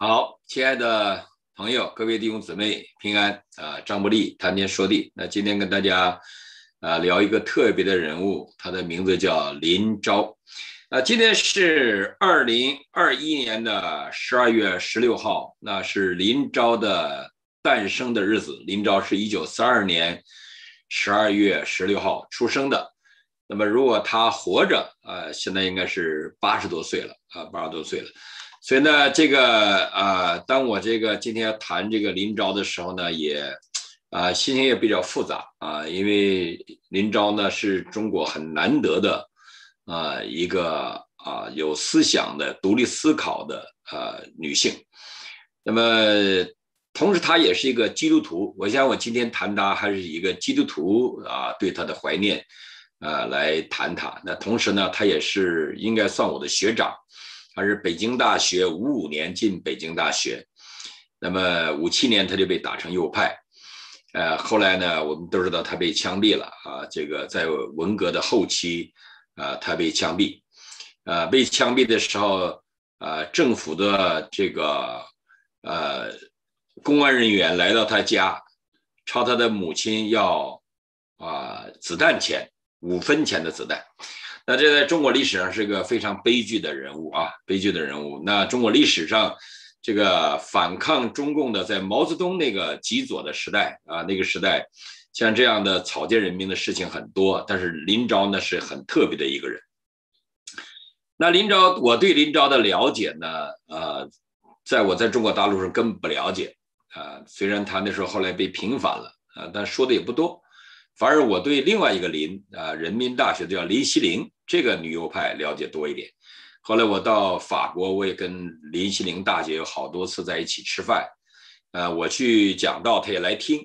好，亲爱的朋友，各位弟兄姊妹平安啊！张伯利谈天说地，那今天跟大家啊聊一个特别的人物，他的名字叫林昭。那今天是二零二一年的十二月十六号，那是林昭的诞生的日子。林昭是一九三二年十二月十六号出生的。那么如果他活着，呃，现在应该是八十多岁了啊，八十多岁了。所以呢，这个啊，当我这个今天要谈这个林昭的时候呢，也啊心情也比较复杂啊，因为林昭呢是中国很难得的啊一个啊有思想的、独立思考的呃女性。那么同时她也是一个基督徒，我想我今天谈她还是一个基督徒啊对她的怀念啊来谈她。那同时呢，她也是应该算我的学长。他是北京大学五五年进北京大学，那么五七年他就被打成右派，呃，后来呢，我们都知道他被枪毙了啊，这个在文革的后期啊，他被枪毙，呃，被枪毙的时候，呃，政府的这个呃公安人员来到他家，朝他的母亲要啊子弹钱，五分钱的子弹。那这在中国历史上是个非常悲剧的人物啊，悲剧的人物。那中国历史上，这个反抗中共的，在毛泽东那个极左的时代啊，那个时代，像这样的草菅人命的事情很多。但是林昭呢是很特别的一个人。那林昭，我对林昭的了解呢，呃，在我在中国大陆上根本不了解啊。虽然他那时候后来被平反了啊，但说的也不多。反而我对另外一个林啊，人民大学的叫林希凌这个女右派了解多一点。后来我到法国，我也跟林希凌大姐有好多次在一起吃饭。呃，我去讲道，她也来听。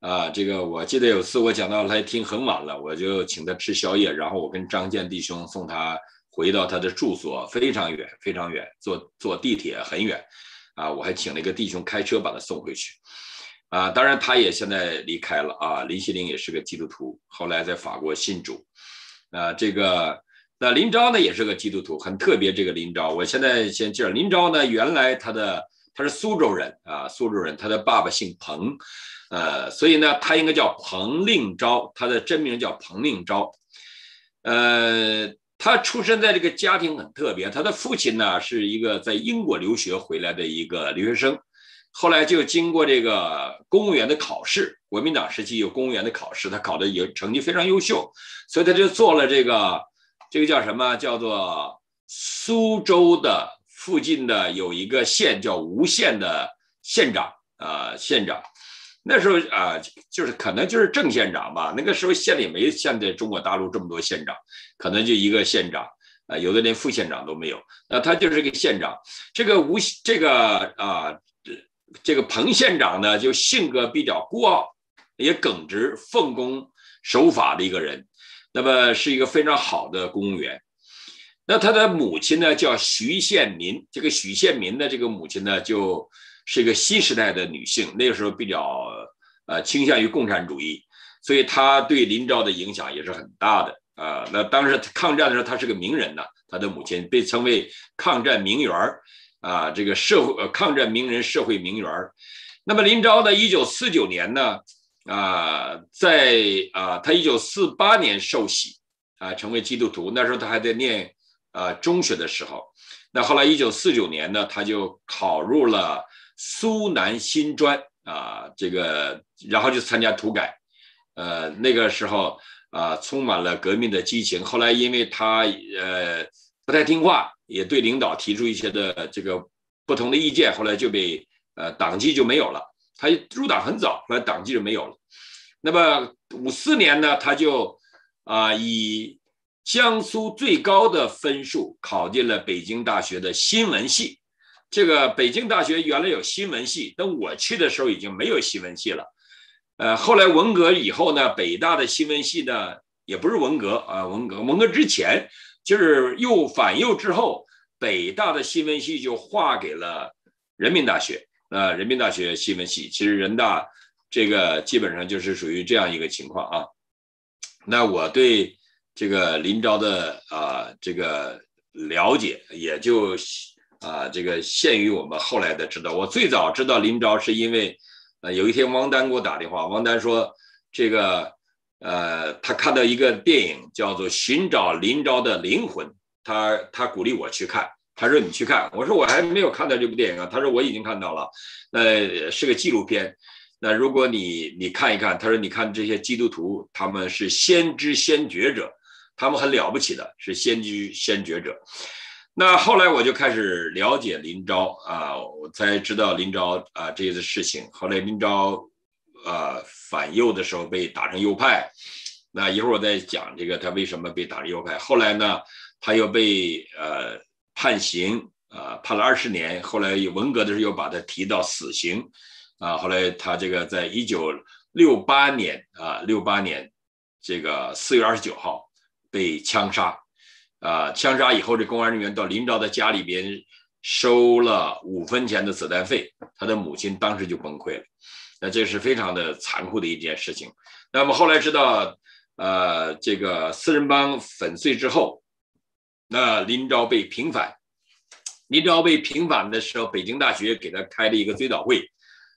啊，这个我记得有次我讲到来听很晚了，我就请她吃宵夜，然后我跟张健弟兄送她回到她的住所，非常远，非常远，坐坐地铁很远。啊，我还请了一个弟兄开车把她送回去。啊，当然，他也现在离开了啊。林希凌也是个基督徒，后来在法国信主。啊，这个那林昭呢，也是个基督徒，很特别。这个林昭，我现在先介绍林昭呢，原来他的他是苏州人啊，苏州人，他的爸爸姓彭，呃，所以呢，他应该叫彭令昭，他的真名叫彭令昭。呃，他出生在这个家庭很特别，他的父亲呢是一个在英国留学回来的一个留学生。后来就经过这个公务员的考试，国民党时期有公务员的考试，他考的有成绩非常优秀，所以他就做了这个这个叫什么？叫做苏州的附近的有一个县叫吴县的县长啊，县长。那时候啊，就是可能就是正县长吧。那个时候县里没现在中国大陆这么多县长，可能就一个县长啊，有的连副县长都没有。那他就是个县长。这个吴这个啊。这个彭县长呢，就性格比较孤傲，也耿直、奉公守法的一个人，那么是一个非常好的公务员。那他的母亲呢，叫徐宪民。这个徐宪民的这个母亲呢，就是一个新时代的女性，那个时候比较呃倾向于共产主义，所以他对林昭的影响也是很大的啊。那当时抗战的时候，他是个名人呢，他的母亲被称为抗战名媛儿。啊，这个社会呃抗战名人、社会名媛儿，那么林昭呢？一九四九年呢，啊，在啊，他一九四八年受洗啊，成为基督徒。那时候他还在念啊中学的时候，那后来一九四九年呢，他就考入了苏南新专啊，这个然后就参加土改，呃，那个时候啊，充满了革命的激情。后来因为他呃不太听话。也对领导提出一些的这个不同的意见，后来就被呃党纪就没有了。他入党很早，后来党纪就没有了。那么五四年呢，他就啊以江苏最高的分数考进了北京大学的新闻系。这个北京大学原来有新闻系，等我去的时候已经没有新闻系了。呃，后来文革以后呢，北大的新闻系呢也不是文革啊，文革文革之前。就是右反右之后，北大的新闻系就划给了人民大学。那人民大学新闻系，其实人大这个基本上就是属于这样一个情况啊。那我对这个林昭的啊这个了解，也就啊，这个限于我们后来的知道。我最早知道林昭是因为，呃，有一天王丹给我打电话，王丹说这个，呃，他看到一个电影叫做《寻找林昭的灵魂》，他他鼓励我去看，他说你去看，我说我还没有看到这部电影啊，他说我已经看到了，那是个纪录片，那如果你你看一看，他说你看这些基督徒，他们是先知先觉者，他们很了不起的，是先知先觉者。那后来我就开始了解林昭啊，我才知道林昭啊这些事情。后来林昭啊反右的时候被打成右派，那一会儿我再讲这个他为什么被打成右派。后来呢，他又被呃判刑啊，判了二十年。后来文革的时候又把他提到死刑啊。后来他这个在一九六八年啊六八年这个四月二十九号被枪杀。啊！枪杀以后，这公安人员到林昭的家里边收了五分钱的子弹费，他的母亲当时就崩溃了。那这是非常的残酷的一件事情。那么后来知道，呃，这个四人帮粉碎之后，那林昭被平反。林昭被平反的时候，北京大学给他开了一个追悼会，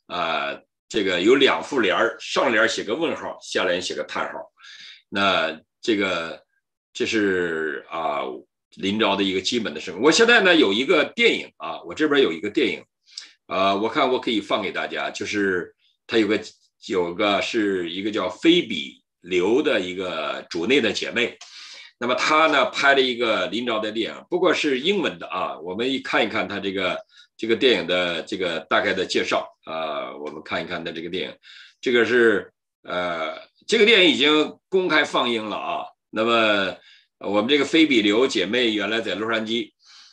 啊，这个有两副联儿，上联写个问号，下联写个叹号。那这个。这是啊，林昭的一个基本的生命。我现在呢有一个电影啊，我这边有一个电影，呃，我看我可以放给大家。就是他有个有个是一个叫菲比刘的一个主内的姐妹，那么她呢拍了一个林昭的电影，不过是英文的啊。我们一看一看她这个这个电影的这个大概的介绍啊，我们看一看她这个电影，这个是呃，这个电影已经公开放映了啊。那么，我们这个菲比刘姐妹原来在洛杉矶，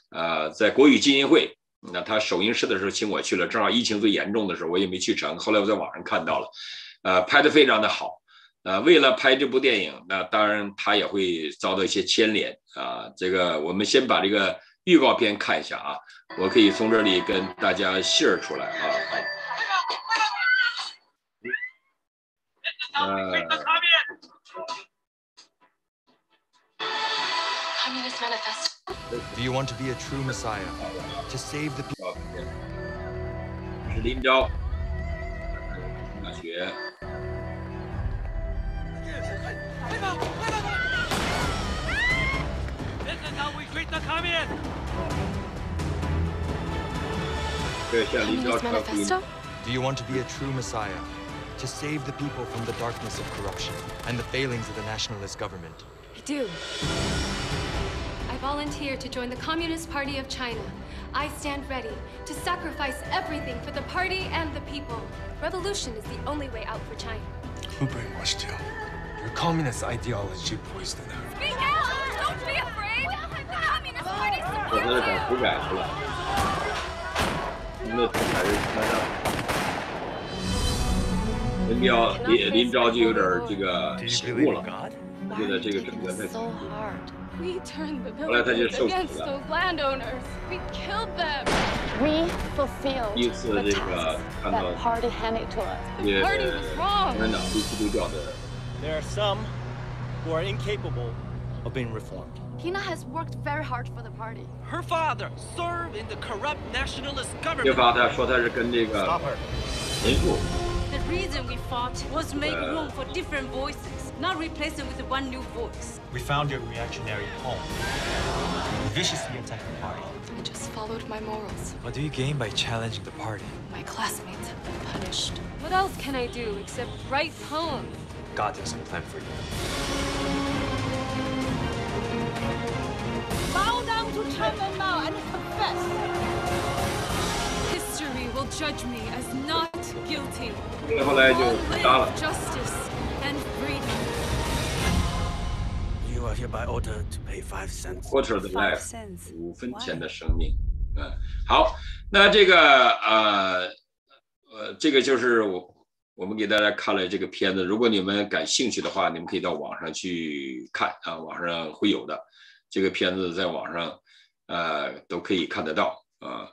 啊，在国语基金会，那他首映式的时候请我去了，正好疫情最严重的时候，我也没去成。后来我在网上看到了，呃，拍的非常的好，呃，为了拍这部电影，那当然他也会遭到一些牵连啊。这个我们先把这个预告片看一下啊，我可以从这里跟大家 share 出来啊。呃。Do you want to be a true Messiah to save the people? 是林昭大学。This is how we treat the communists. 对，向林昭传福音。Do you want to be a true Messiah to save the people from the darkness of corruption and the failings of the nationalist government? I do volunteer to join the Communist Party of China. I stand ready to sacrifice everything for the party and the people. Revolution is the only way out for China. Who brainwashed you? Your communist ideology poisoned her. Speak out! Don't be afraid! The Communist Party supports you. 林彪林林昭就有点这个醒悟了，觉得这个整个在。 We turned the villagers against those landowners. We killed them. We fulfilled the task that party handed to us. The party was wrong. There are some who are incapable of being reformed. Tina has worked very hard for the party. Her father served in the corrupt nationalist government. Stop her. The reason we fought was to make room for different voices not replace it with one new voice. We found your reactionary home. Viciously attacked the party. I just followed my morals. What do you gain by challenging the party? My classmates have been punished. What else can I do except write poems? God has a plan for you. Bow down to Chairman Mao and confess. History will judge me as not guilty. Justice and freedom. Quarter of life，五分钱的生命。嗯，好，那这个呃呃，这个就是我我们给大家看了这个片子。如果你们感兴趣的话，你们可以到网上去看啊，网上会有的。这个片子在网上呃都可以看得到啊。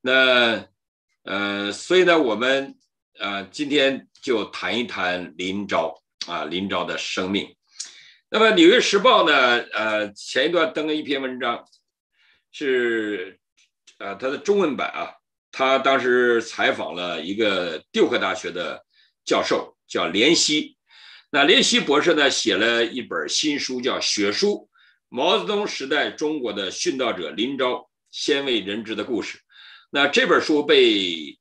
那呃，所以呢，我们呃今天就谈一谈林昭啊，林昭的生命。那么《纽约时报》呢？呃，前一段登了一篇文章，是呃，它的中文版啊，他当时采访了一个杜克大学的教授，叫连希。那连希博士呢，写了一本新书，叫《血书》，毛泽东时代中国的殉道者林昭鲜为人知的故事。那这本书被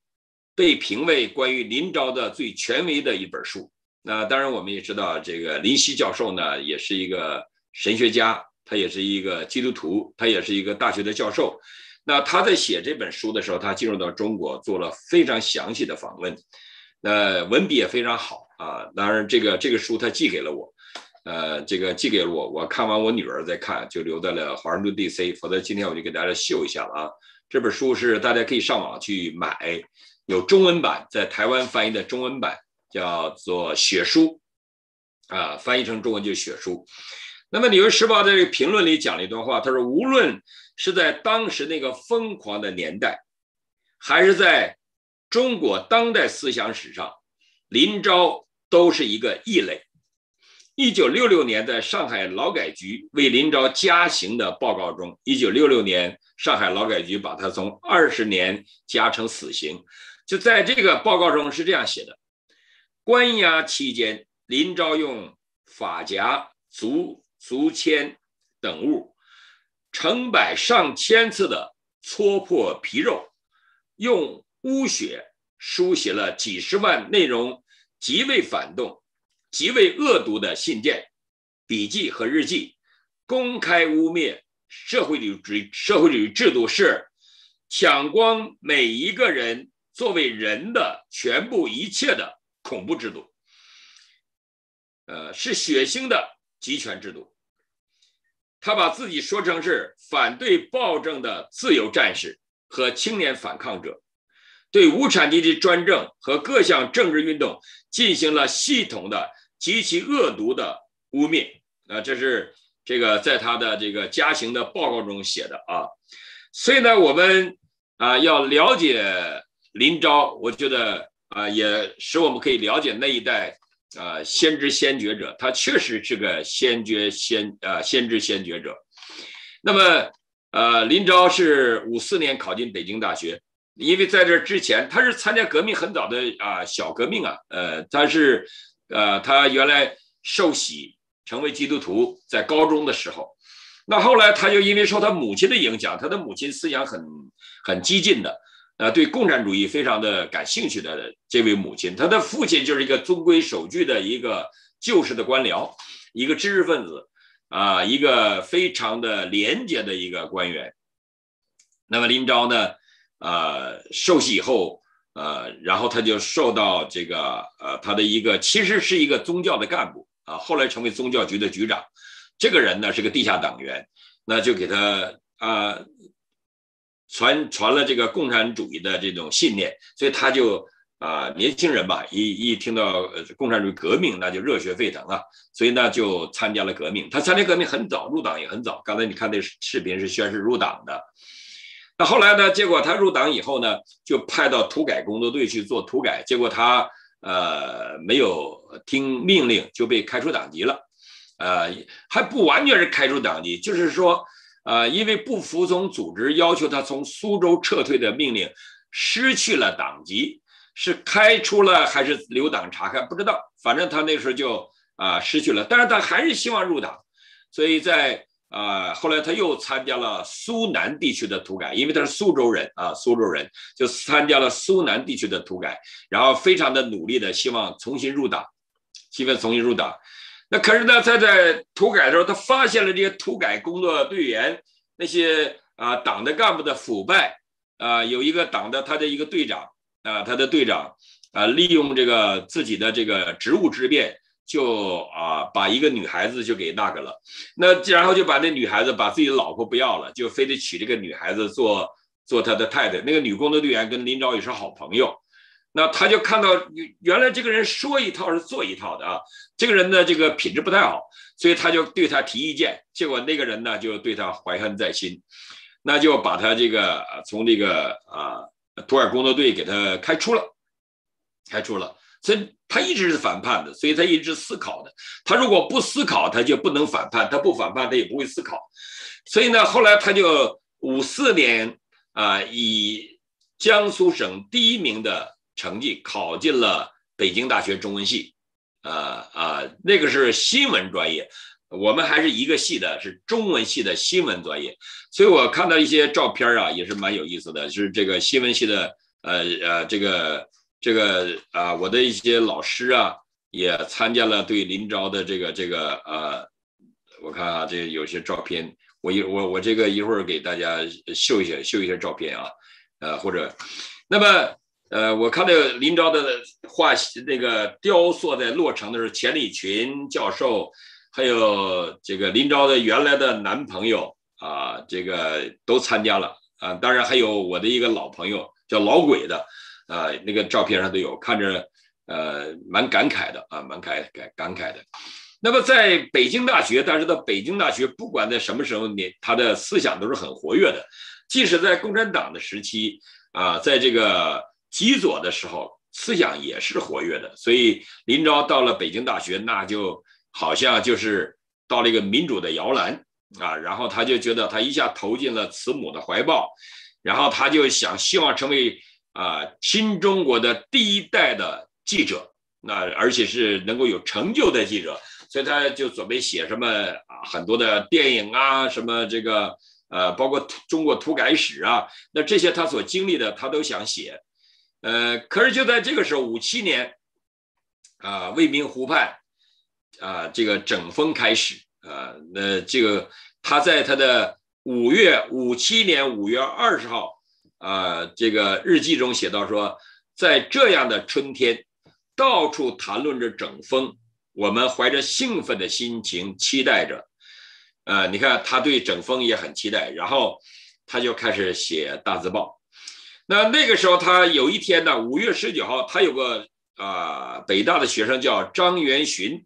被评为关于林昭的最权威的一本书。那当然，我们也知道，这个林希教授呢，也是一个神学家，他也是一个基督徒，他也是一个大学的教授。那他在写这本书的时候，他进入到中国，做了非常详细的访问，那文笔也非常好啊。当然，这个这个书他寄给了我，呃，这个寄给了我，我看完我女儿再看，就留在了华盛顿 D.C。否则今天我就给大家秀一下了啊。这本书是大家可以上网去买，有中文版，在台湾翻译的中文版。叫做《血书》，啊，翻译成中文就是《血书》。那么《纽约时报》在这个评论里讲了一段话，他说：“无论是在当时那个疯狂的年代，还是在中国当代思想史上，林昭都是一个异类。”一九六六年，在上海劳改局为林昭加刑的报告中，一九六六年上海劳改局把他从二十年加成死刑。就在这个报告中是这样写的。关押期间，林昭用发夹、竹竹签等物，成百上千次的戳破皮肉，用污血书写了几十万内容极为反动、极为恶毒的信件、笔记和日记，公开污蔑社会主义社会主义制度是抢光每一个人作为人的全部一切的。恐怖制度，呃，是血腥的集权制度。他把自己说成是反对暴政的自由战士和青年反抗者，对无产阶级专政和各项政治运动进行了系统的极其恶毒的污蔑。啊，这是这个在他的这个家刑的报告中写的啊。所以呢，我们啊要了解林昭，我觉得。啊，也使我们可以了解那一代啊先知先觉者，他确实是个先觉先啊先知先觉者。那么，呃，林昭是五四年考进北京大学，因为在这之前他是参加革命很早的啊小革命啊，呃，他是呃他原来受洗成为基督徒，在高中的时候，那后来他就因为受他母亲的影响，他的母亲思想很很激进的。呃，对共产主义非常的感兴趣的这位母亲，她的父亲就是一个遵规守矩的一个旧式的官僚，一个知识分子，啊，一个非常的廉洁的一个官员。那么林昭呢，呃，受洗以后，呃，然后他就受到这个，呃，他的一个其实是一个宗教的干部啊，后来成为宗教局的局长。这个人呢是个地下党员，那就给他啊。传传了这个共产主义的这种信念，所以他就啊，年轻人吧，一一听到共产主义革命，那就热血沸腾啊，所以呢就参加了革命。他参加革命很早，入党也很早。刚才你看那视频是宣誓入党的。那后来呢，结果他入党以后呢，就派到土改工作队去做土改，结果他呃没有听命令，就被开除党籍了。呃，还不完全是开除党籍，就是说。啊，因为不服从组织要求他从苏州撤退的命令，失去了党籍，是开除了还是留党察看？不知道，反正他那时候就啊失去了。但是他还是希望入党，所以在啊后来他又参加了苏南地区的土改，因为他是苏州人啊，苏州人就参加了苏南地区的土改，然后非常的努力的希望重新入党，希望重新入党。那可是呢，他在土改的时候，他发现了这些土改工作队员那些啊党的干部的腐败啊，有一个党的他的一个队长啊，他的队长啊，利用这个自己的这个职务之便，就啊把一个女孩子就给那个了，那然后就把那女孩子把自己的老婆不要了，就非得娶这个女孩子做做他的太太。那个女工作队员跟林昭也是好朋友。那他就看到原来这个人说一套是做一套的啊，这个人呢这个品质不太好，所以他就对他提意见，结果那个人呢就对他怀恨在心，那就把他这个从这个啊土尔工作队给他开除了，开除了，所以他一直是反叛的，所以他一直思考的，他如果不思考，他就不能反叛，他不反叛，他也不会思考，所以呢后来他就五四年。啊，以江苏省第一名的成绩考进了北京大学中文系，啊啊，那个是新闻专业，我们还是一个系的，是中文系的新闻专业，所以我看到一些照片啊，也是蛮有意思的，是这个新闻系的，呃呃，这个这个啊，我的一些老师啊，也参加了对林昭的这个这个呃，我看啊，这有些照片。我一我我这个一会儿给大家秀一下秀一下照片啊，呃或者，那么呃我看到林昭的画那个雕塑在落成的时候，钱理群教授，还有这个林昭的原来的男朋友啊，这个都参加了啊，当然还有我的一个老朋友叫老鬼的啊，那个照片上都有，看着呃蛮感慨的啊，蛮感感感慨的。那么在北京大学，但是到北京大学不管在什么时候，你他的思想都是很活跃的。即使在共产党的时期啊，在这个极左的时候，思想也是活跃的。所以林昭到了北京大学，那就好像就是到了一个民主的摇篮啊。然后他就觉得他一下投进了慈母的怀抱，然后他就想希望成为啊新中国的第一代的记者，那而且是能够有成就的记者。所以他就准备写什么啊，很多的电影啊，什么这个呃，包括中国土改史啊，那这些他所经历的，他都想写。呃，可是就在这个时候，五七年啊，未名湖畔啊，这个整风开始啊，那这个他在他的五月五七年五月二十号啊，这个日记中写到说，在这样的春天，到处谈论着整风。我们怀着兴奋的心情期待着，呃，你看他对整风也很期待，然后他就开始写大字报。那那个时候他有一天呢，五月十九号，他有个啊北大的学生叫张元寻，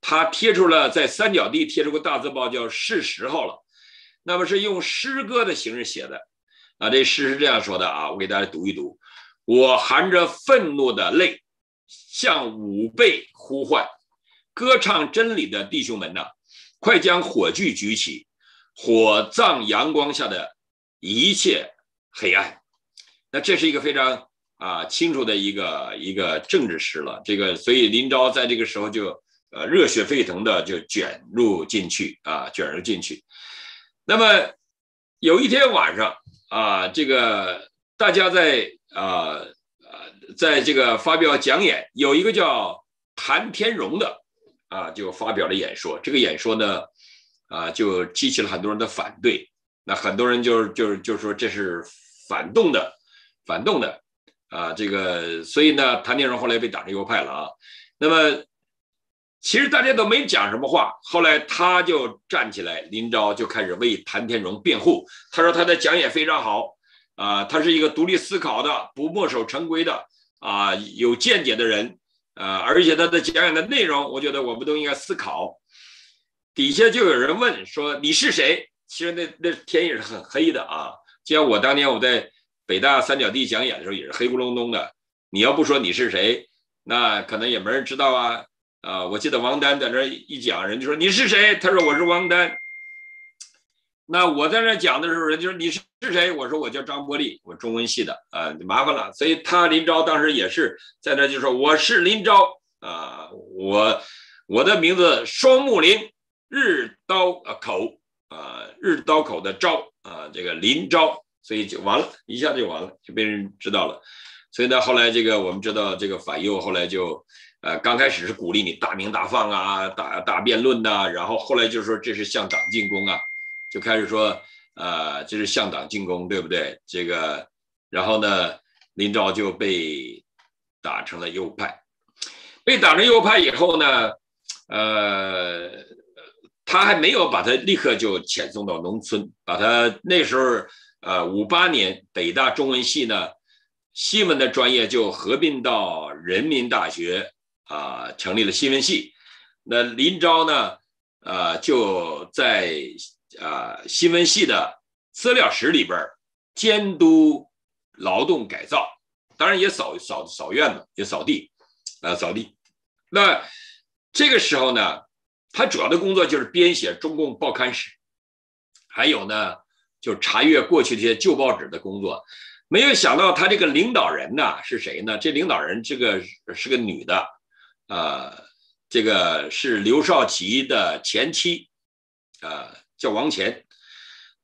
他贴出了在三角地贴出个大字报，叫是时候了。那么是用诗歌的形式写的啊，这诗是这样说的啊，我给大家读一读：我含着愤怒的泪，向五辈呼唤。歌唱真理的弟兄们呐，快将火炬举起，火葬阳光下的一切黑暗。那这是一个非常啊清楚的一个一个政治史了。这个，所以林昭在这个时候就呃热血沸腾的就卷入进去啊，卷入进去。那么有一天晚上啊，这个大家在啊呃在这个发表讲演，有一个叫谭天荣的。啊，就发表了演说。这个演说呢，啊，就激起了很多人的反对。那很多人就是就是就是说这是反动的，反动的啊。这个，所以呢，谭天荣后来被打成右派了啊。那么，其实大家都没讲什么话。后来他就站起来，林昭就开始为谭天荣辩护。他说他的讲演非常好啊，他是一个独立思考的、不墨守成规的啊，有见解的人。呃，而且他的讲演的内容，我觉得我们都应该思考。底下就有人问说：“你是谁？”其实那那天也是很黑的啊。就像我当年我在北大三角地讲演的时候，也是黑咕隆咚的。你要不说你是谁，那可能也没人知道啊。啊，我记得王丹在那一讲，人就说你是谁？他说我是王丹。那我在那讲的时候，人就说你是是谁？我说我叫张伯利，我中文系的啊，麻烦了。所以他林昭当时也是在那就说我是林昭啊，我我的名字双木林，日刀口啊，日刀口的昭啊，这个林昭，所以就完了，一下就完了，就被人知道了。所以呢，后来这个我们知道这个反右，后来就呃刚开始是鼓励你大鸣大放啊，大大辩论呐，然后后来就说这是向党进攻啊。就开始说，呃，这是向党进攻，对不对？这个，然后呢，林昭就被打成了右派。被打成右派以后呢，呃，他还没有把他立刻就遣送到农村，把他那时候，呃，五八年北大中文系呢，新闻的专业就合并到人民大学啊，成立了新闻系。那林昭呢，呃，就在。啊，新闻系的资料室里边监督劳动改造，当然也扫扫扫院子，也扫地，啊，扫地。那这个时候呢，他主要的工作就是编写中共报刊史，还有呢，就查阅过去这些旧报纸的工作。没有想到他这个领导人呢是谁呢？这领导人这个是个女的，呃，这个是刘少奇的前妻，啊，叫王乾。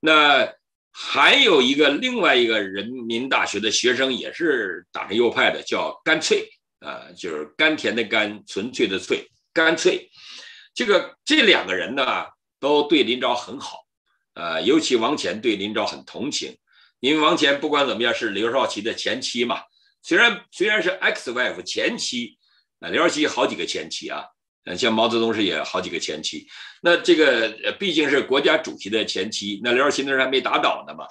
那还有一个另外一个人民大学的学生也是党上右派的，叫甘翠，啊，就是甘甜的甘，纯粹的粹，甘翠。这个这两个人呢都对林昭很好，呃，尤其王乾对林昭很同情。因为王乾不管怎么样是刘少奇的前妻嘛，虽然虽然是 ex wife 前妻，啊，刘少奇好几个前妻啊，呃，像毛泽东是也好几个前妻，那这个毕竟是国家主席的前妻，那刘少奇那时候还没打倒呢嘛，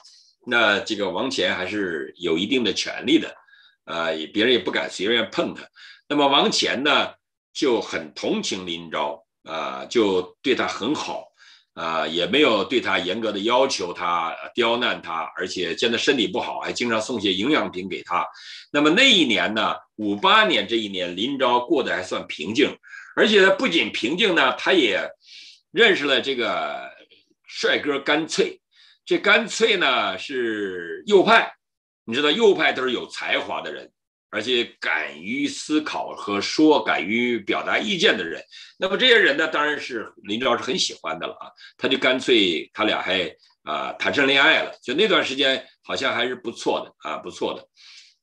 那这个王乾还是有一定的权利的，啊，别人也不敢随便碰他。那么王乾呢就很同情林昭，啊，就对他很好。啊，也没有对他严格的要求，他刁难他，而且见他身体不好，还经常送些营养品给他。那么那一年呢，五八年这一年，林昭过得还算平静，而且他不仅平静呢，他也认识了这个帅哥干脆。这干脆呢是右派，你知道右派都是有才华的人。而且敢于思考和说、敢于表达意见的人，那么这些人呢，当然是林昭是很喜欢的了啊。他就干脆他俩还啊谈上恋爱了，就那段时间好像还是不错的啊，不错的。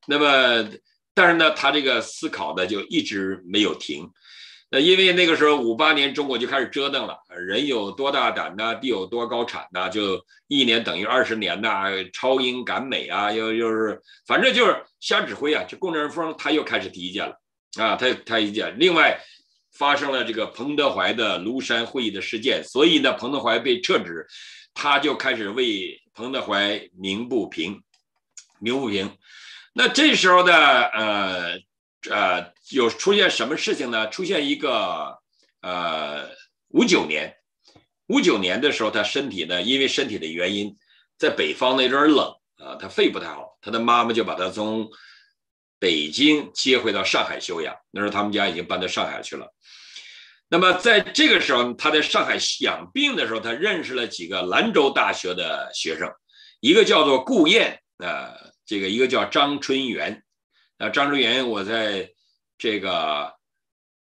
那么，但是呢，他这个思考呢就一直没有停。那因为那个时候五八年中国就开始折腾了，人有多大胆呐，地有多高产呐，就一年等于二十年呐，超英赶美啊，又又是反正就是瞎指挥啊。这共振风他又开始提意见了啊，他他意见。另外发生了这个彭德怀的庐山会议的事件，所以呢，彭德怀被撤职，他就开始为彭德怀鸣不平，鸣不平。那这时候的呃。呃，有出现什么事情呢？出现一个呃，五九年，五九年的时候，他身体呢，因为身体的原因，在北方那阵冷啊，他肺不太好，他的妈妈就把他从北京接回到上海休养。那时候他们家已经搬到上海去了。那么在这个时候，他在上海养病的时候，他认识了几个兰州大学的学生，一个叫做顾燕啊，这个一个叫张春元。那张春元，我在这个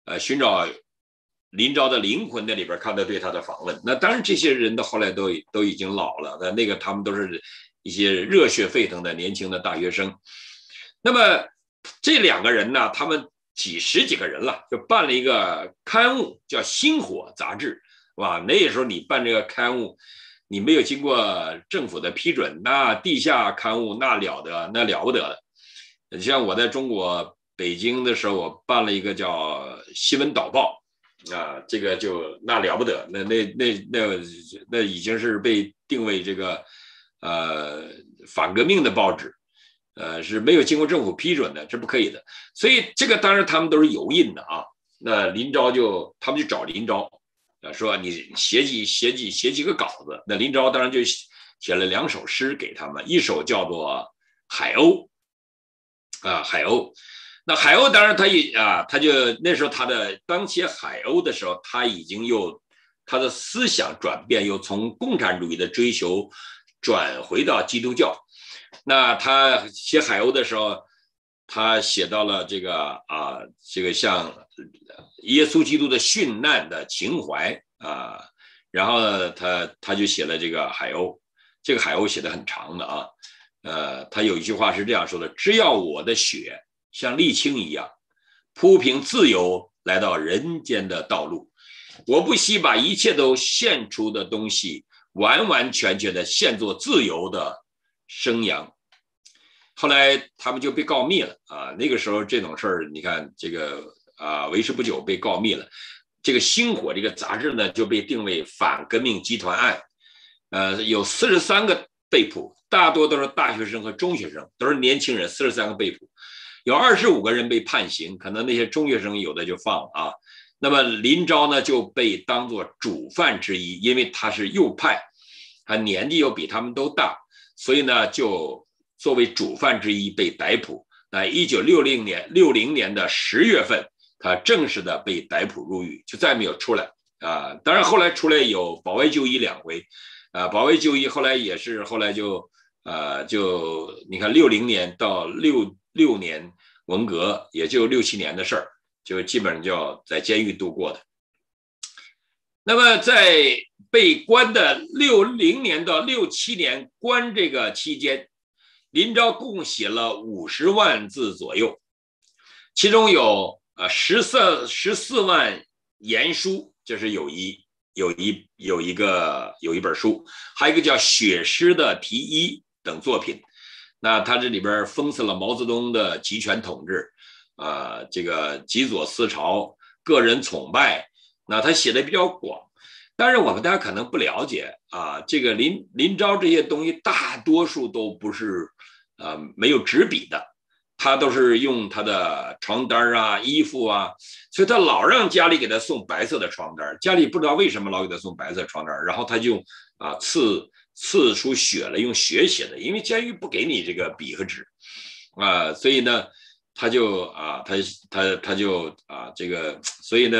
呃寻找林昭的灵魂那里边看到对他的访问。那当然，这些人的后来都都已经老了。那那个他们都是一些热血沸腾的年轻的大学生。那么这两个人呢，他们几十几个人了，就办了一个刊物，叫《星火》杂志，哇，那时候你办这个刊物，你没有经过政府的批准，那地下刊物那了得，那了不得。你像我在中国北京的时候，我办了一个叫《新闻导报》，啊，这个就那了不得，那那那那那已经是被定为这个呃反革命的报纸，呃是没有经过政府批准的，这不可以的。所以这个当然他们都是油印的啊。那林昭就他们就找林昭，啊说你写几写几写几个稿子。那林昭当然就写了两首诗给他们，一首叫做《海鸥》。啊，海鸥，那海鸥当然他也啊，他就那时候他的当写海鸥的时候，他已经又他的思想转变，又从共产主义的追求转回到基督教。那他写海鸥的时候，他写到了这个啊，这个像耶稣基督的殉难的情怀啊，然后他他就写了这个海鸥，这个海鸥写的很长的啊。呃，他有一句话是这样说的：“只要我的血像沥青一样铺平自由来到人间的道路，我不惜把一切都献出的东西，完完全全的献作自由的生阳。”后来他们就被告密了啊！那个时候这种事儿，你看这个啊，为时不久被告密了。这个《星火》这个杂志呢，就被定为反革命集团案，呃，有四十三个被捕。大多都是大学生和中学生，都是年轻人，四十三个被捕，有二十五个人被判刑，可能那些中学生有的就放了啊。那么林昭呢就被当作主犯之一，因为他是右派，他年纪又比他们都大，所以呢就作为主犯之一被逮捕。那一九六零年六零年的十月份，他正式的被逮捕入狱，就再没有出来啊。当然后来出来有保外就医两回。啊，保卫就医后来也是后来就呃就你看六零年到六六年文革也就六七年的事儿，就基本上就要在监狱度过的。那么在被关的六零年到六七年关这个期间，林昭共写了五十万字左右，其中有呃十四十四万言书，就是有一有一有一个有一本书，还有一个叫《血诗的题一》等作品。那他这里边讽刺了毛泽东的集权统治，啊，这个极左思潮、个人崇拜。那他写的比较广，但是我们大家可能不了解啊，这个林林昭这些东西大多数都不是，呃，没有纸笔的，他都是用他的床单啊、衣服啊，所以他老让家里给他送白色的床单，家里不知道为什么老给他送白色床单，然后他就啊刺刺出血来，用血写的，因为监狱不给你这个笔和纸，啊，所以呢，他就啊，他他他就啊，这个，所以呢。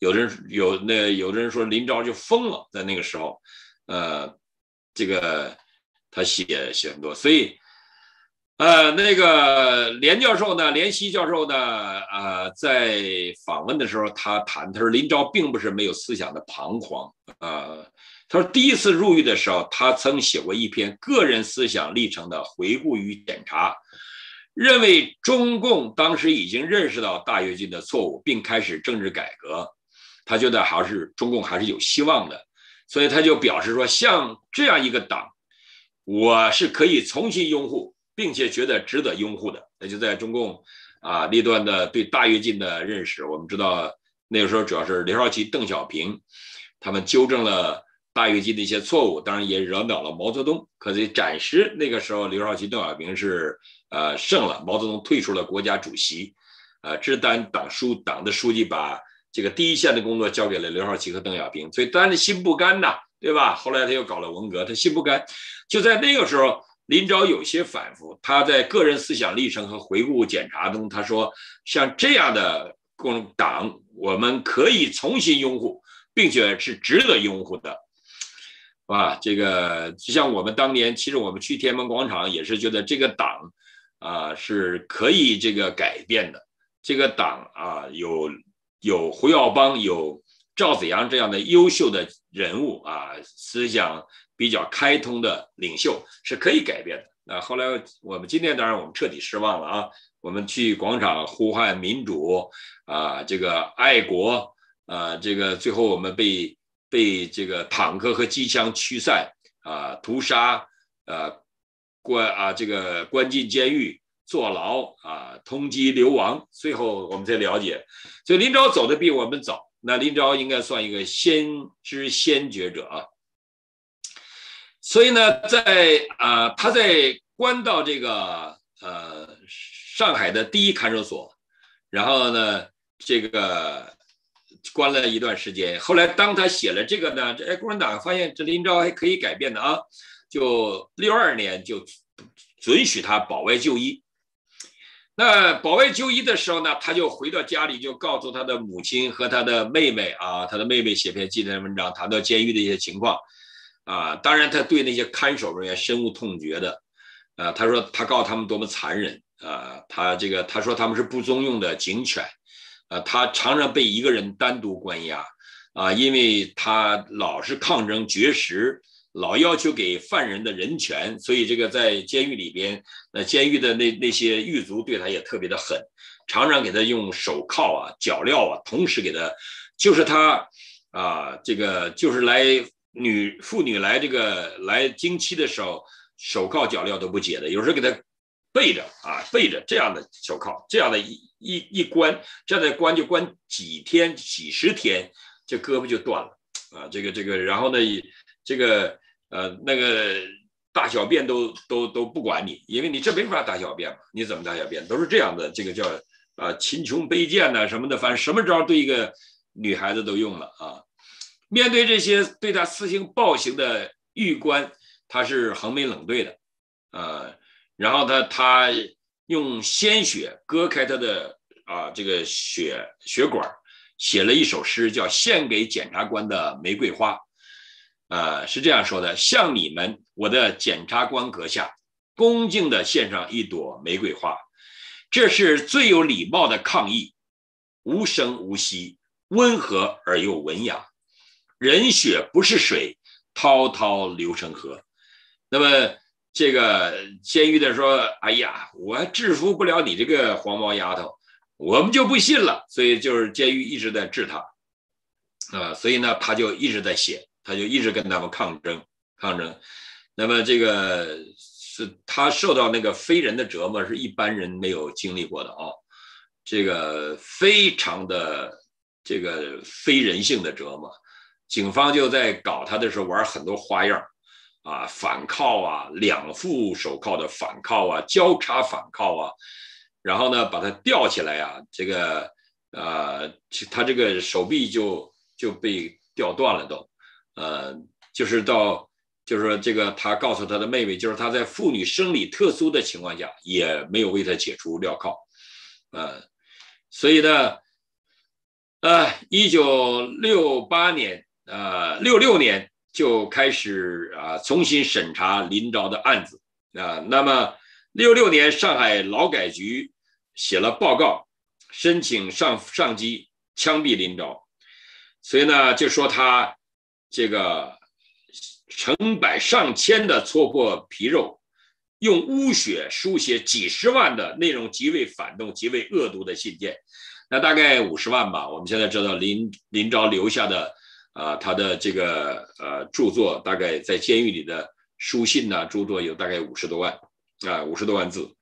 有的人有那有的人说林昭就疯了，在那个时候，呃，这个他写写很多，所以，呃，那个连教授呢，连希教授呢，呃，在访问的时候，他谈，他说林昭并不是没有思想的彷徨，啊，他说第一次入狱的时候，他曾写过一篇个人思想历程的回顾与检查，认为中共当时已经认识到大跃进的错误，并开始政治改革。他觉得还是中共还是有希望的，所以他就表示说，像这样一个党，我是可以重新拥护，并且觉得值得拥护的。那就在中共啊那段的对大跃进的认识，我们知道那个时候主要是刘少奇、邓小平他们纠正了大跃进的一些错误，当然也惹恼了毛泽东。可是暂时那个时候，刘少奇、邓小平是呃胜了，毛泽东退出了国家主席，呃，只担党书党的书记把。这个第一线的工作交给了刘少奇和邓小平，所以当然心不甘呐，对吧？后来他又搞了文革，他心不甘。就在那个时候，林昭有些反复。他在个人思想历程和回顾检查中，他说：“像这样的共党，我们可以重新拥护，并且是值得拥护的。”啊，这个就像我们当年，其实我们去天安门广场也是觉得这个党啊是可以这个改变的，这个党啊有。有胡耀邦、有赵子阳这样的优秀的人物啊，思想比较开通的领袖是可以改变的。那后来我们今天当然我们彻底失望了啊！我们去广场呼喊民主啊，这个爱国啊，这个最后我们被被这个坦克和机枪驱散啊，屠杀呃关啊这个关进监狱。坐牢啊，通缉流亡，最后我们才了解，所以林昭走的比我们早。那林昭应该算一个先知先觉者啊。所以呢，在啊，他在关到这个呃上海的第一看守所，然后呢，这个关了一段时间。后来当他写了这个呢，这哎共产党发现这林昭还可以改变的啊，就六二年就准许他保外就医。那保外就医的时候呢，他就回到家里，就告诉他的母亲和他的妹妹啊，他的妹妹写篇纪念文章，谈到监狱的一些情况，啊，当然他对那些看守人员深恶痛绝的，啊，他说他告诉他们多么残忍啊，他这个他说他们是不中用的警犬，啊，他常常被一个人单独关押，啊，因为他老是抗争绝食。老要求给犯人的人权，所以这个在监狱里边，那监狱的那那些狱卒对他也特别的狠，常常给他用手铐啊、脚镣啊，同时给他，就是他啊，这个就是来女妇女来这个来经期的时候，手铐脚镣都不解的，有时候给他背着啊，背着这样的手铐，这样的一一一关，这样的关就关几天、几十天，这胳膊就断了啊，这个这个，然后呢，这个。呃，那个大小便都都都不管你，因为你这没法大小便嘛，你怎么大小便都是这样的，这个叫啊秦琼卑贱呐什么的，反正什么招对一个女孩子都用了啊。面对这些对他私刑暴行的狱官，他是横眉冷对的啊。然后他他用鲜血割开他的啊这个血血管，写了一首诗，叫《献给检察官的玫瑰花》。呃，是这样说的：向你们，我的检察官阁下，恭敬地献上一朵玫瑰花，这是最有礼貌的抗议，无声无息，温和而又文雅。人血不是水，滔滔流成河。那么这个监狱的说：“哎呀，我制服不了你这个黄毛丫头，我们就不信了。”所以就是监狱一直在治他，啊，所以呢，他就一直在写，他就一直跟他们抗争，抗争。那么这个是他受到那个非人的折磨，是一般人没有经历过的啊，这个非常的这个非人性的折磨。警方就在搞他的时候玩很多花样。啊，反铐啊，两副手铐的反铐啊，交叉反铐啊，然后呢，把它吊起来呀，这个呃，他这个手臂就就被吊断了都，呃，就是到就是说这个他告诉他的妹妹，就是他在妇女生理特殊的情况下，也没有为他解除镣铐，呃，所以呢，呃，一九六八年，呃，六六年。就开始啊，重新审查林昭的案子啊。那么，六六年上海劳改局写了报告，申请上上级枪毙林昭，所以呢，就说他这个成百上千的戳破皮肉，用污血书写几十万的内容极为反动、极为恶毒的信件，那大概五十万吧。我们现在知道林林昭留下的。啊，他的这个呃著作大概在监狱里的书信呢，著作有大概五十多万啊，五十多万字。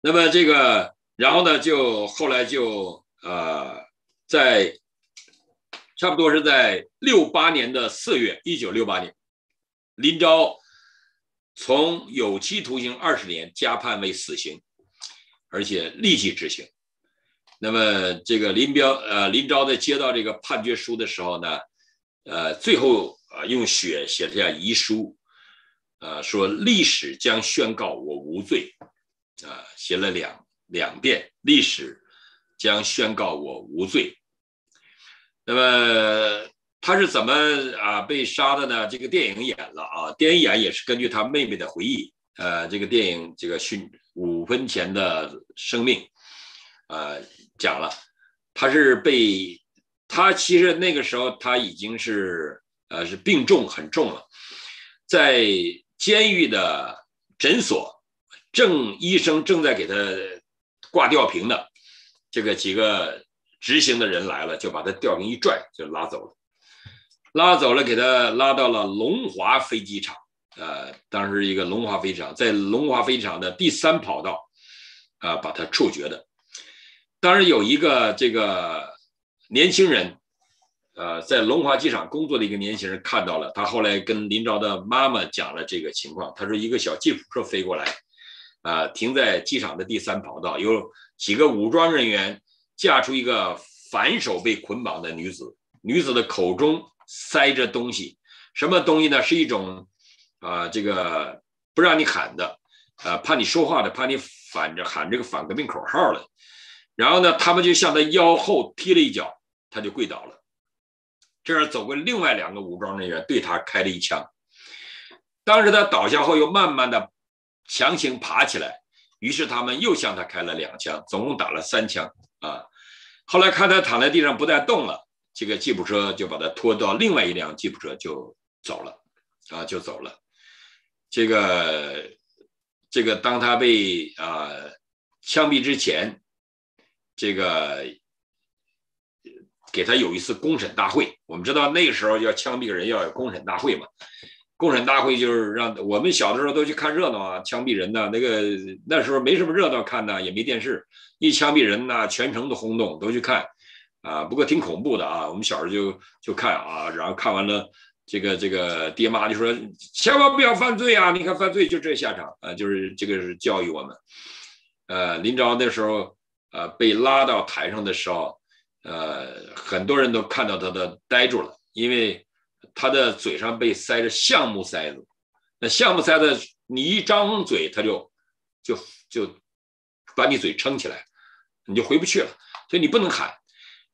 那么这个，然后呢，就后来就呃，在差不多是在六八年的四月，一九六八年，林昭从有期徒刑二十年加判为死刑，而且立即执行。那么这个林彪呃林昭在接到这个判决书的时候呢，呃最后啊用血写下遗书，呃说历史将宣告我无罪，啊写了两两遍历史将宣告我无罪。那么他是怎么啊被杀的呢？这个电影演了啊，电影演也是根据他妹妹的回忆，呃这个电影这个殉五分钱的生命，呃。讲了，他是被他其实那个时候他已经是呃是病重很重了，在监狱的诊所，正医生正在给他挂吊瓶的，这个几个执行的人来了，就把他吊瓶一拽就拉走了，拉走了给他拉到了龙华飞机场，呃，当时一个龙华飞机场在龙华飞机场的第三跑道，啊，把他处决的。当然有一个这个年轻人，呃，在龙华机场工作的一个年轻人看到了，他后来跟林昭的妈妈讲了这个情况。他说，一个小吉普车飞过来，啊，停在机场的第三跑道，有几个武装人员架出一个反手被捆绑的女子，女子的口中塞着东西，什么东西呢？是一种啊，这个不让你喊的，啊，怕你说话的，怕你反着喊这个反革命口号了。然后呢，他们就向他腰后踢了一脚，他就跪倒了。这儿走过另外两个武装人员，对他开了一枪。当时他倒下后，又慢慢的强行爬起来，于是他们又向他开了两枪，总共打了三枪啊。后来看他躺在地上不再动了，这个吉普车就把他拖到另外一辆吉普车就走了啊，就走了。这个这个，当他被啊枪毙之前。这个给他有一次公审大会，我们知道那个时候要枪毙个人要有公审大会嘛。公审大会就是让我们小的时候都去看热闹啊，枪毙人呢，那个那时候没什么热闹看呢，也没电视，一枪毙人呢，全城都轰动，都去看啊。不过挺恐怖的啊，我们小时候就就看啊，然后看完了，这个这个爹妈就说千万不要犯罪啊，你看犯罪就这下场啊，就是这个是教育我们。呃，林昭那时候。呃，被拉到台上的时候，呃，很多人都看到他的呆住了，因为他的嘴上被塞着橡木塞子。那橡木塞子，你一张嘴，他就就就把你嘴撑起来，你就回不去了，所以你不能喊。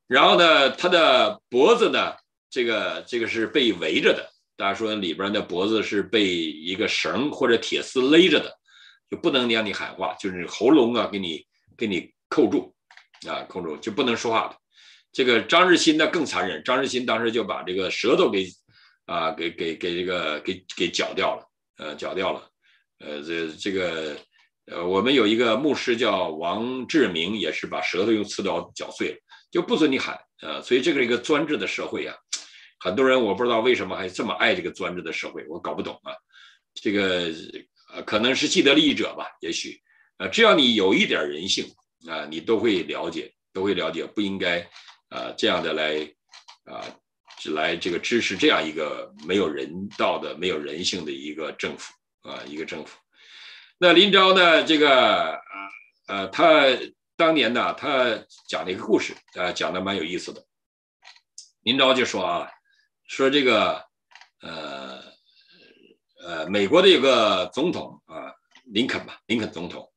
然后呢，他的脖子呢这个这个是被围着的，大家说里边的脖子是被一个绳或者铁丝勒着的，就不能让你喊话，就是喉咙啊给你给你扣住啊扣住就不能说话了。这个张日新呢更残忍，张日新当时就把这个舌头给啊给给给这个给给绞掉了，呃绞掉了，呃这这个呃我们有一个牧师叫王志明，也是把舌头用刺刀绞碎了，就不准你喊，呃所以这个一个专制的社会啊，很多人我不知道为什么还这么爱这个专制的社会，我搞不懂啊，这个呃可能是既得利益者吧，也许。呃只要你有一点人性啊，你都会了解，都会了解不应该。啊，这样的来，啊，来这个支持这样一个没有人道的、没有人性的一个政府啊，一个政府。那林昭呢，这个，呃，他当年呢，他讲了一个故事啊，讲的蛮有意思的。林昭就说啊，说这个，呃，呃，美国的有个总统啊，林肯吧，林肯总统，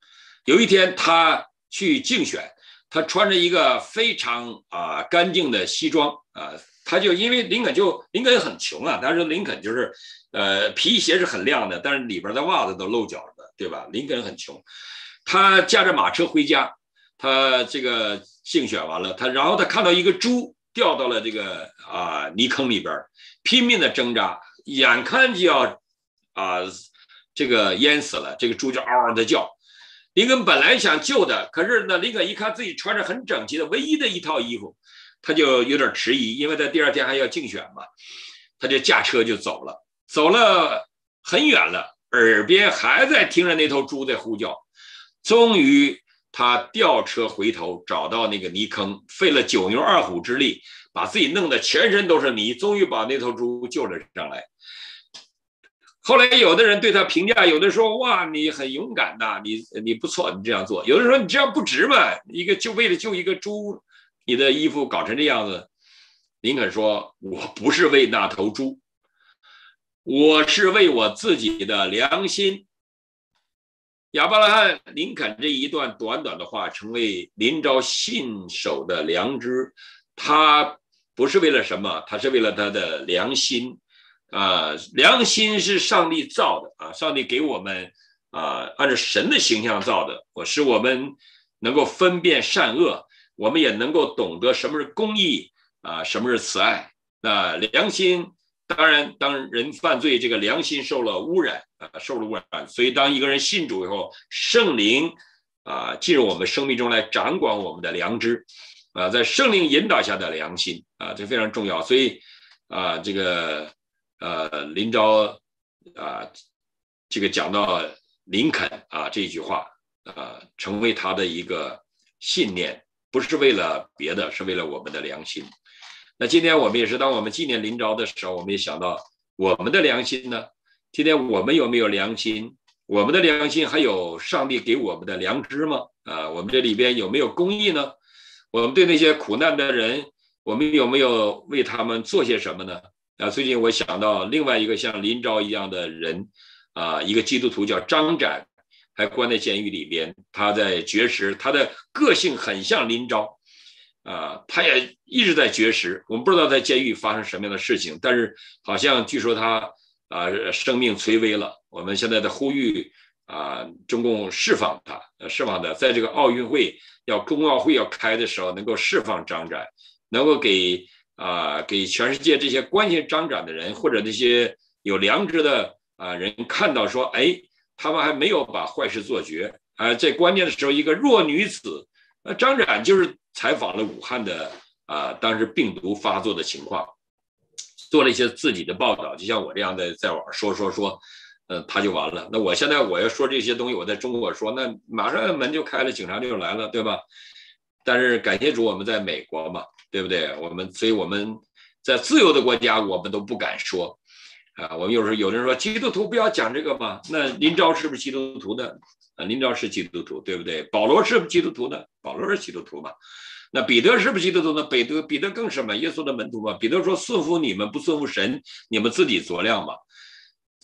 有一天他去竞选。他穿着一个非常啊干净的西装啊，他就因为林肯就林肯很穷啊，但是林肯就是呃皮鞋是很亮的，但是里边的袜子都露脚的，对吧？林肯很穷，他驾着马车回家，他这个竞选完了，他然后他看到一个猪掉到了这个啊泥坑里边，拼命的挣扎，眼看就要啊这个淹死了，这个猪就嗷嗷的叫。林肯本来想救的，可是呢，林肯一看自己穿着很整齐的唯一的一套衣服，他就有点迟疑，因为他第二天还要竞选嘛，他就驾车就走了，走了很远了，耳边还在听着那头猪在呼叫。终于，他吊车回头，找到那个泥坑，费了九牛二虎之力，把自己弄得全身都是泥，终于把那头猪救了上来。后来有的人对他评价，有的说哇，你很勇敢呐，你你不错，你这样做。有的说你这样不值嘛，一个就为了救一个猪，你的衣服搞成这样子。林肯说：“我不是为那头猪，我是为我自己的良心。”亚伯拉罕·林肯这一段短短的话，成为林昭信守的良知。他不是为了什么，他是为了他的良心。啊，良心是上帝造的啊，上帝给我们啊，按照神的形象造的，我使我们能够分辨善恶，我们也能够懂得什么是公义啊，什么是慈爱。那良心当然，当人犯罪，这个良心受了污染啊，受了污染，所以当一个人信主以后，圣灵啊进入我们生命中来掌管我们的良知啊，在圣灵引导下的良心啊，这非常重要。所以啊，这个。呃，林昭啊，这个讲到林肯啊这一句话啊，成为他的一个信念，不是为了别的，是为了我们的良心。那今天我们也是，当我们纪念林昭的时候，我们也想到我们的良心呢。今天我们有没有良心？我们的良心还有上帝给我们的良知吗？啊，我们这里边有没有公义呢？我们对那些苦难的人，我们有没有为他们做些什么呢？啊，最近我想到另外一个像林昭一样的人，啊，一个基督徒叫张展，还关在监狱里边。他在绝食，他的个性很像林昭，啊，他也一直在绝食。我们不知道在监狱发生什么样的事情，但是好像据说他啊生命垂危了。我们现在的呼吁啊，中共释放他，释放他，在这个奥运会要冬奥会要开的时候，能够释放张展，能够给。啊，给全世界这些关心张展的人，或者那些有良知的啊人看到说，哎，他们还没有把坏事做绝啊。在关键的时候，一个弱女子，呃，张展就是采访了武汉的啊，当时病毒发作的情况，做了一些自己的报道，就像我这样的在网上说说说，嗯，他就完了。那我现在我要说这些东西，我在中国说，那马上门就开了，警察就来了，对吧？但是感谢主，我们在美国嘛。对不对？我们所以我们在自由的国家，我们都不敢说啊。我们有时候有人说基督徒不要讲这个嘛。那林昭是不是基督徒的？啊，林昭是基督徒，对不对？保罗是不是基督徒的？保罗是基督徒嘛？那彼得是不是基督徒呢？彼得彼得更是嘛？耶稣的门徒嘛？彼得说顺服你们不顺服神，你们自己酌量嘛。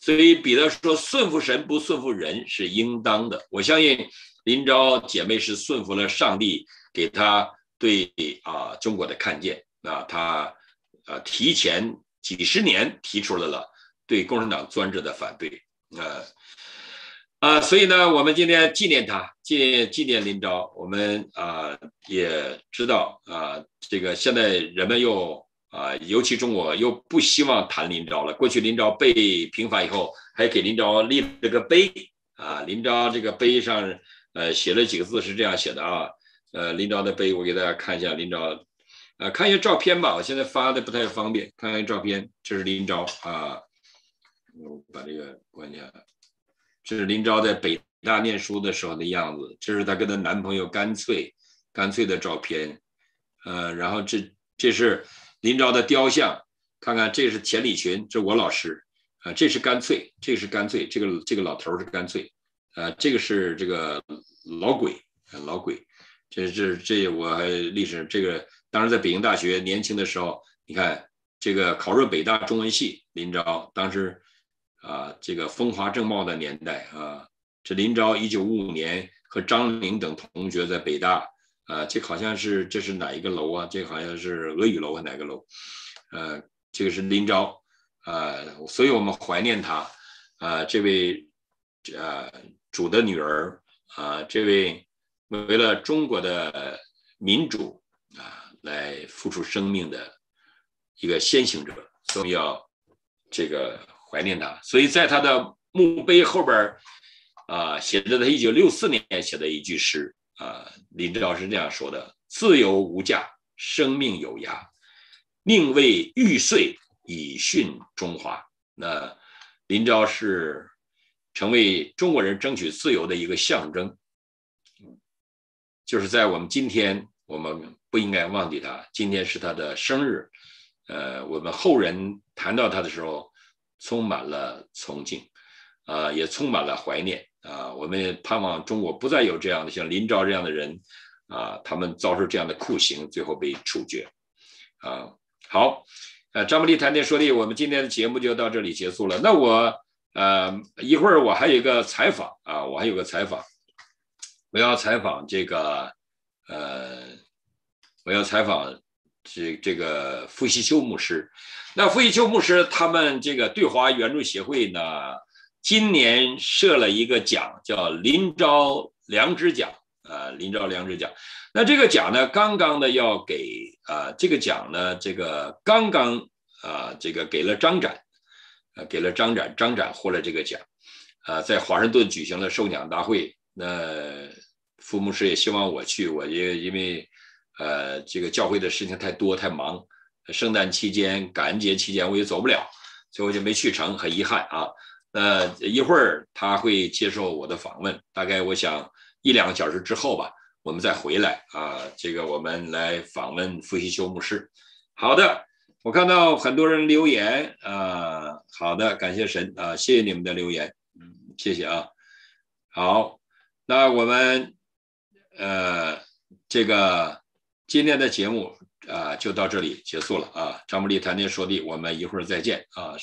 所以彼得说顺服神不顺服人是应当的。我相信林昭姐妹是顺服了上帝给他。对啊，中国的看见啊，他啊提前几十年提出来了对共产党专制的反对，呃。啊，所以呢，我们今天纪念他，纪念纪念林昭。我们啊也知道啊，这个现在人们又啊，尤其中国又不希望谈林昭了。过去林昭被平反以后，还给林昭立了个碑啊。林昭这个碑上呃写了几个字，是这样写的啊。呃，林昭的碑，我给大家看一下林昭，呃，看一下照片吧。我现在发的不太方便，看看照片，这是林昭啊。我把这个关掉。这是林昭在北大念书的时候的样子，这是她跟她男朋友干脆干脆的照片，呃，然后这这是林昭的雕像，看看这是钱理群，这我老师，啊，这是干脆，这是干脆，这个这个老头是干脆，啊，这个是这个老鬼，老鬼，这这这我还历史这个，当时在北京大学年轻的时候，你看这个考入北大中文系，林昭当时。啊，这个风华正茂的年代啊，这林昭一九五五年和张玲等同学在北大，啊，这好像是这是哪一个楼啊？这好像是俄语楼还哪个楼？呃，这个是林昭，啊，所以我们怀念他，啊，这位，呃，主的女儿，啊，这位为了中国的民主啊来付出生命的一个先行者，都要这个。怀念他，所以在他的墓碑后边啊，写着他一九六四年写的一句诗啊，林昭是这样说的：“自由无价，生命有涯，宁为玉碎以殉中华。”那林昭是成为中国人争取自由的一个象征，就是在我们今天，我们不应该忘记他。今天是他的生日，呃，我们后人谈到他的时候。充满了崇敬，啊，也充满了怀念啊！我们盼望中国不再有这样的像林昭这样的人，啊，他们遭受这样的酷刑，最后被处决，啊，好，呃，张伯利谈天说地，我们今天的节目就到这里结束了。那我，呃，一会儿我还有一个采访啊，我还有个采访，我要采访这个，呃，我要采访。这这个傅西秋牧师，那傅西秋牧师他们这个对华援助协会呢，今年设了一个奖，叫林昭良知奖啊，林昭良知奖。那这个奖呢，刚刚的要给啊，这个奖呢，这个刚刚啊，这个给了张展，啊，给了张展，张展获了这个奖，啊，在华盛顿举行了授奖大会。那傅牧师也希望我去，我也因为。呃，这个教会的事情太多太忙，圣诞期间、感恩节期间我也走不了，所以我就没去成，很遗憾啊。那一会儿他会接受我的访问，大概我想一两个小时之后吧，我们再回来啊。这个我们来访问傅西修牧师。好的，我看到很多人留言啊，好的，感谢神啊，谢谢你们的留言，嗯，谢谢啊。好，那我们呃这个。今天的节目啊，就到这里结束了啊！张木利谈天说地，我们一会儿再见啊。